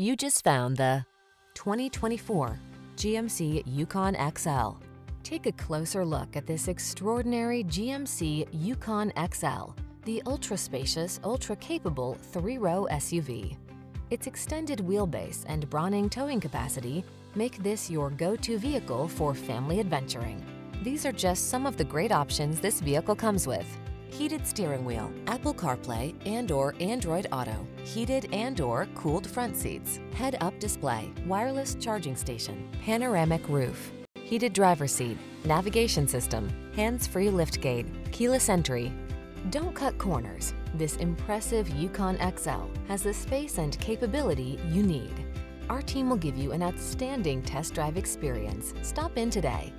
You just found the 2024 GMC Yukon XL. Take a closer look at this extraordinary GMC Yukon XL, the ultra-spacious, ultra-capable three-row SUV. Its extended wheelbase and brawning towing capacity make this your go-to vehicle for family adventuring. These are just some of the great options this vehicle comes with heated steering wheel, Apple CarPlay and or Android Auto, heated and or cooled front seats, head-up display, wireless charging station, panoramic roof, heated driver seat, navigation system, hands-free liftgate, keyless entry. Don't cut corners. This impressive Yukon XL has the space and capability you need. Our team will give you an outstanding test drive experience. Stop in today.